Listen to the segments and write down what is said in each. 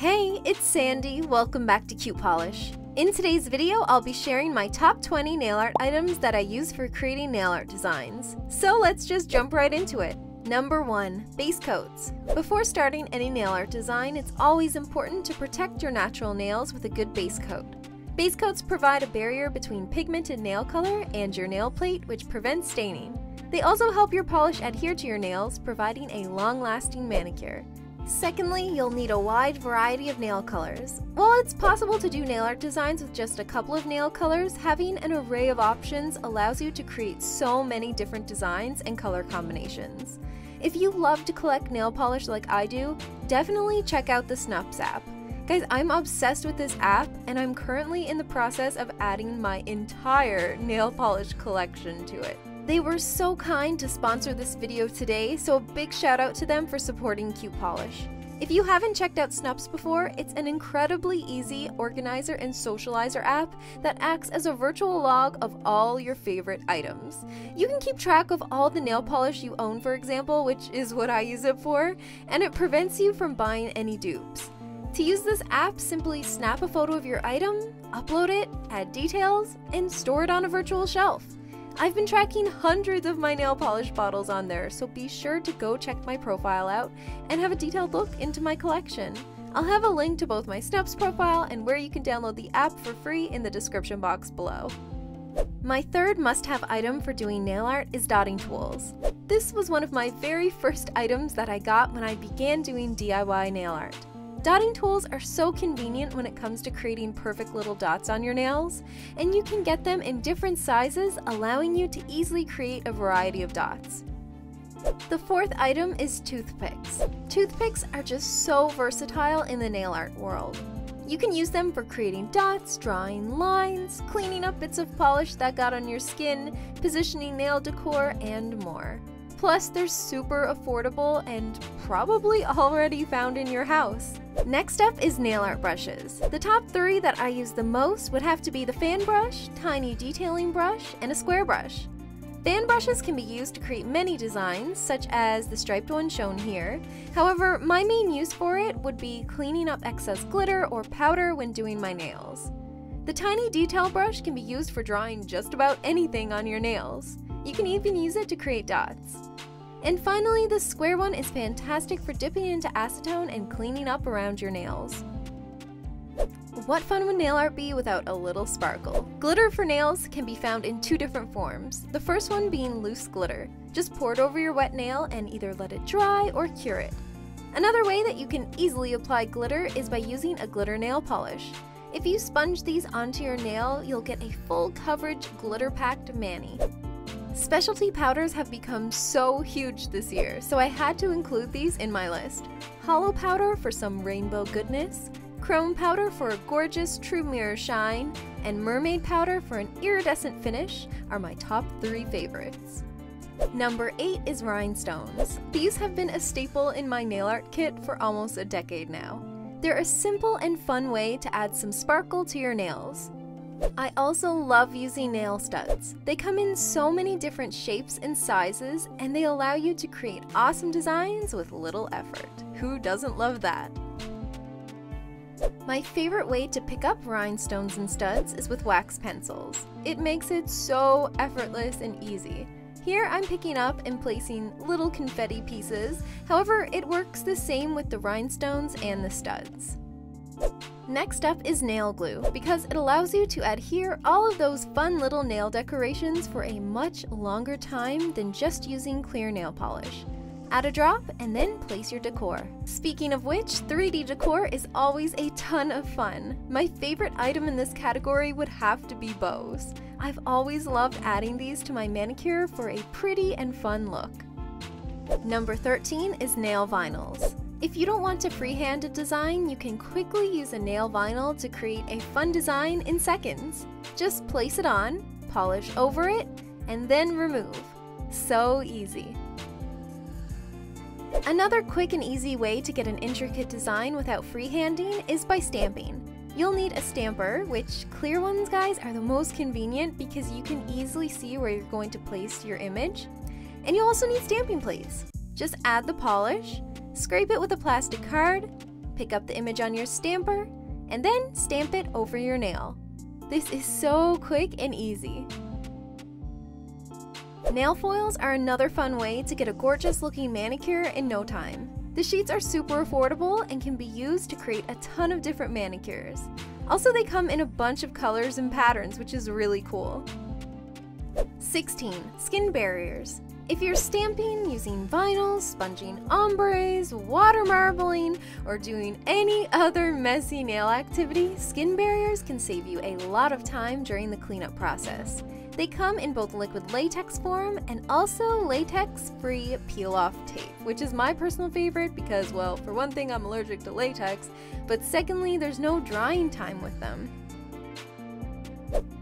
Hey, it's Sandi. Welcome back to Cute Polish. In today's video, I'll be sharing my top 20 nail art items that I use for creating nail art designs. So let's just jump right into it. Number 1. Base coats. Before starting any nail art design, it's always important to protect your natural nails with a good base coat. Base coats provide a barrier between pigmented nail color and your nail plate, which prevents staining. They also help your polish adhere to your nails, providing a long-lasting manicure. Secondly, you'll need a wide variety of nail colors. While it's possible to do nail art designs with just a couple of nail colors, having an array of options allows you to create so many different designs and color combinations. If you love to collect nail polish like I do, definitely check out the Snupps app. Guys, I'm obsessed with this app and I'm currently in the process of adding my entire nail polish collection to it. They were so kind to sponsor this video today, so a big shout out to them for supporting Cute Polish. If you haven't checked out Snupps before, it's an incredibly easy organizer and socializer app that acts as a virtual log of all your favorite items. You can keep track of all the nail polish you own, for example, which is what I use it for, and it prevents you from buying any dupes. To use this app, simply snap a photo of your item, upload it, add details, and store it on a virtual shelf. I've been tracking hundreds of my nail polish bottles on there, so be sure to go check my profile out and have a detailed look into my collection. I'll have a link to both my Snupps profile and where you can download the app for free in the description box below. My third must-have item for doing nail art is dotting tools. This was one of my very first items that I got when I began doing DIY nail art. Dotting tools are so convenient when it comes to creating perfect little dots on your nails, and you can get them in different sizes, allowing you to easily create a variety of dots. The fourth item is toothpicks. Toothpicks are just so versatile in the nail art world. You can use them for creating dots, drawing lines, cleaning up bits of polish that got on your skin, positioning nail decor, and more. Plus, they're super affordable and probably already found in your house. Next up is nail art brushes. The top three that I use the most would have to be the fan brush, tiny detailing brush, and a square brush. Fan brushes can be used to create many designs, such as the striped one shown here. However, my main use for it would be cleaning up excess glitter or powder when doing my nails. The tiny detail brush can be used for drawing just about anything on your nails. You can even use it to create dots. And finally, the square one is fantastic for dipping into acetone and cleaning up around your nails. What fun would nail art be without a little sparkle? Glitter for nails can be found in two different forms, the first one being loose glitter. Just pour it over your wet nail and either let it dry or cure it. Another way that you can easily apply glitter is by using a glitter nail polish. If you sponge these onto your nail, you'll get a full coverage glitter-packed mani. Specialty powders have become so huge this year, so I had to include these in my list. Holo powder for some rainbow goodness, chrome powder for a gorgeous true mirror shine, and mermaid powder for an iridescent finish are my top three favorites. Number 8 is rhinestones. These have been a staple in my nail art kit for almost a decade now. They're a simple and fun way to add some sparkle to your nails. I also love using nail studs. They come in so many different shapes and sizes, and they allow you to create awesome designs with little effort. Who doesn't love that? My favorite way to pick up rhinestones and studs is with wax pencils. It makes it so effortless and easy. Here I'm picking up and placing little confetti pieces, however it works the same with the rhinestones and the studs. Next up is nail glue, because it allows you to adhere all of those fun little nail decorations for a much longer time than just using clear nail polish. Add a drop and then place your decor. Speaking of which, 3D decor is always a ton of fun. My favorite item in this category would have to be bows. I've always loved adding these to my manicure for a pretty and fun look. Number 13 is nail vinyls. If you don't want to freehand a design, you can quickly use a nail vinyl to create a fun design in seconds. Just place it on, polish over it, and then remove. So easy. Another quick and easy way to get an intricate design without freehanding is by stamping. You'll need a stamper, which clear ones guys are the most convenient because you can easily see where you're going to place your image. And you'll also need stamping plates. Just add the polish, Scrape it with a plastic card, pick up the image on your stamper, and then stamp it over your nail. This is so quick and easy. Nail foils are another fun way to get a gorgeous looking manicure in no time. The sheets are super affordable and can be used to create a ton of different manicures. Also, they come in a bunch of colors and patterns, which is really cool. 16. Skin barriers. If you're stamping using vinyl, sponging ombres, water marbling, or doing any other messy nail activity, skin barriers can save you a lot of time during the cleanup process. They come in both liquid latex form and also latex-free peel-off tape, which is my personal favorite because, well, for one thing, I'm allergic to latex, but secondly, there's no drying time with them.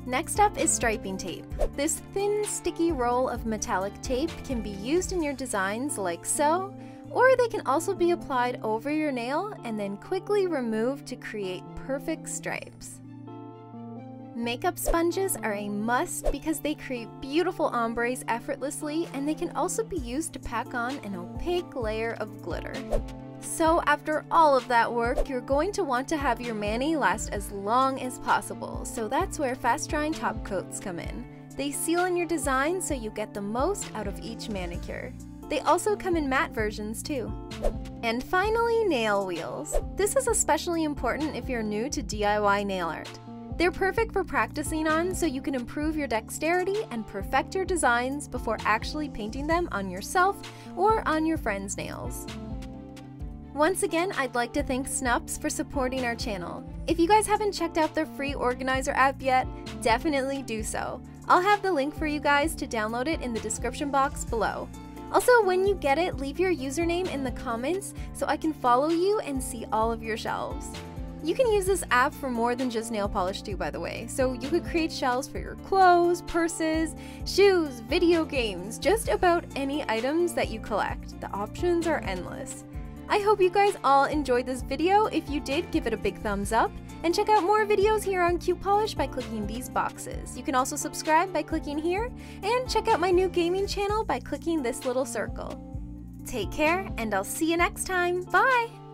Next up is striping tape. This thin, sticky roll of metallic tape can be used in your designs like so, or they can also be applied over your nail and then quickly removed to create perfect stripes. Makeup sponges are a must because they create beautiful ombres effortlessly and they can also be used to pack on an opaque layer of glitter. So after all of that work, you're going to want to have your mani last as long as possible, so that's where fast drying top coats come in. They seal in your design so you get the most out of each manicure. They also come in matte versions too. And finally, nail wheels. This is especially important if you're new to DIY nail art. They're perfect for practicing on so you can improve your dexterity and perfect your designs before actually painting them on yourself or on your friend's nails. Once again, I'd like to thank Snupps for supporting our channel. If you guys haven't checked out their free organizer app yet, definitely do so. I'll have the link for you guys to download it in the description box below. Also, when you get it, leave your username in the comments so I can follow you and see all of your shelves. You can use this app for more than just nail polish too, by the way. So you could create shelves for your clothes, purses, shoes, video games, just about any items that you collect. The options are endless. I hope you guys all enjoyed this video. If you did, give it a big thumbs up. And check out more videos here on Cute Polish by clicking these boxes. You can also subscribe by clicking here, and check out my new gaming channel by clicking this little circle. Take care, and I'll see you next time. Bye!